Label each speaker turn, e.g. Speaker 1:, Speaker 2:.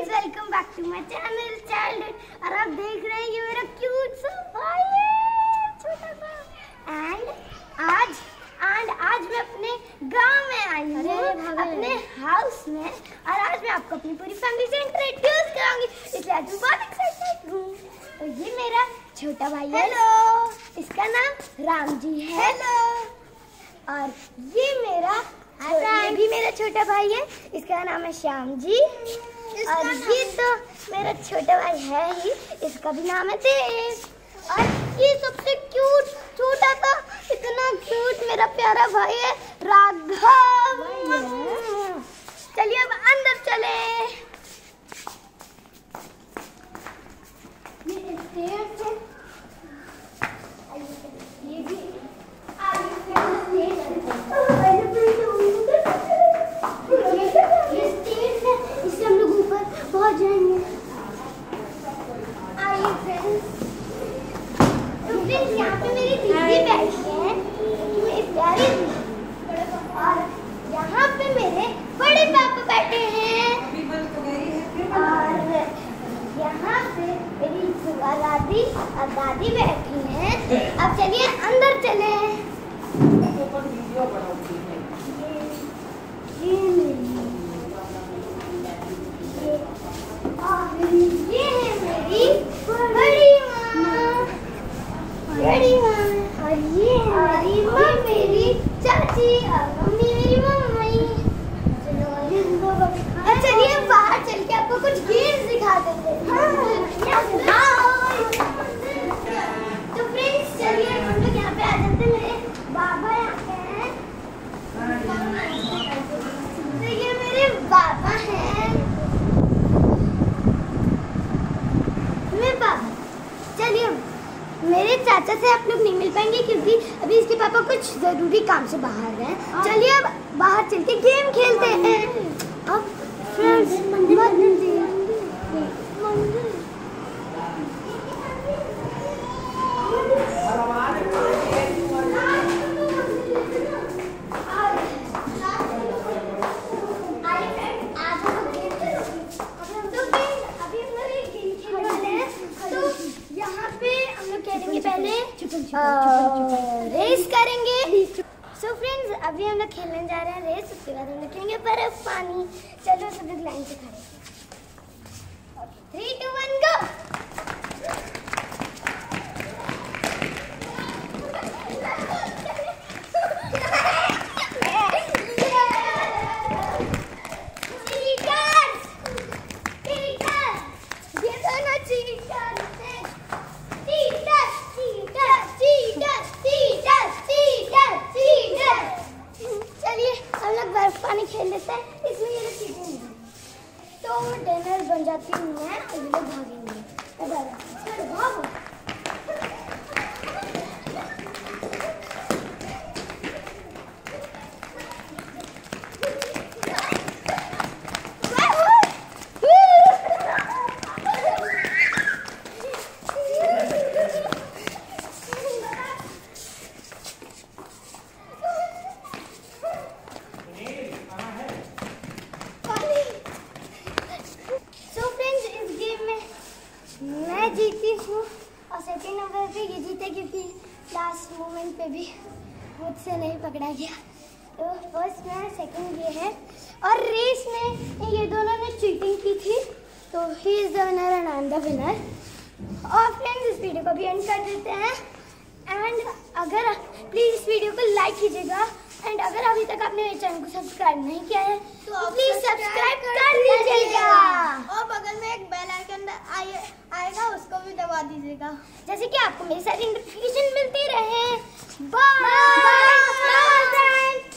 Speaker 1: Friends welcome back to my channel childhood और आप देख रहे हैं ये मेरा क्यूट सा भाई है छोटा सा। एंड आज एंड आज मैं अपने गाँव में आई हूँ अपने हाउस में। और आज मैं आपको अपनी पूरी फैमिली से इंट्रोड्यूस कराऊँगी। इसलिए आज मैं बहुत एक्साइटेड हूँ। तो ये मेरा छोटा भाई है। हेलो इसका नाम राम जी है। हेलो और ये मेरा ये भी मेरा छोटा भाई है। इसका नाम है श्याम जी और ये तो मेरा छोटा भाई है ही इसका भी नाम है तेज और ये सबसे क्यूट छोटा सा इतना क्यूट मेरा प्यारा भाई है राघव चलिए अब अंदर चले ये stairs है। ये भी आगे ये स्टेज है इससे हम लोग ऊपर पहुँच जाएँगे आइए फ्रेंड्स तो फ्रेंड्स यहाँ पे मेरी दीदी बैठी है। कि मेरी प्यारी दीदी और यहाँ पे मेरे बड़े पापा बैठे हैं। और यहाँ पे मेरी दादी और दादी बैठी हैं। अब चलिए अंदर चले ये मेरी ये और ये है मेरी बड़ी माँ बड़ी माँ और ये है मेरी माँ मेरी चाची और मम्मी मेरी मम्मी और चलिए बाहर चल के आपको कुछ गेम्स दिखा देते हैं। तो फ्रेंड्स चलिए हम लोग यहाँ पे आ जाते हैं। मेरे बाबा यहाँ पे हैं। तो ये मेरे बाबा हैं। मेरे पापा चलिए मेरे चाचा से आप लोग नहीं मिल पाएँगे क्योंकि अभी इसके पापा कुछ ज़रूरी काम से बाहर हैं। चलिए अब बाहर चलते के गेम खेलते हैं अब फ्रेंड्स मंदिर पहले रेस करेंगे। सो फ्रेंड्स अभी हम लोग खेलने जा रहे हैं रेस उसके बाद हम लोग खेलेंगे बर्फ़ पानी चलो सब लोग लाइन से खड़े three two one go! Cheaters! ये दोनों cheaters हैं। Cheaters! Cheaters! Cheaters! Cheaters! Cheaters! Cheaters! चलिए हम लोग बर्फ़ पानी खेल लेते हैं, इसमें ये लोग चीज़ें तो डिनर बन जाती है मैं और लोग भागेंगे। भागो सो फ्रेंड्स इस गेम में मैं जीती हूँ और सेकंड नंबर पे ये जीते क्योंकि लास्ट मोमेंट पे भी मुझसे नहीं पकड़ा गया। तो फ़र्स्ट में सेकंड ये है। और रेस में ये दोनों ने चीटिंग की थी तो ही is the winner and I am the winner और फ्रेंड्स इस वीडियो को भी एंड कर देते हैं। एंड अगर प्लीज़ इस वीडियो को लाइक कीजिएगा। एंड अगर अभी तक आपने मेरे चैनल को सब्सक्राइब नहीं किया है
Speaker 2: तो
Speaker 1: तो प्लीज़
Speaker 2: सब्सक्राइब कर
Speaker 1: दीजिएगा।
Speaker 2: और बगल में एक बेल आइकन आए आएगा, उसको भी दबा दीजिएगा।
Speaker 1: जैसे कि आपको मेरे साथ नोटिफिकेशन मिलती रहे। बाय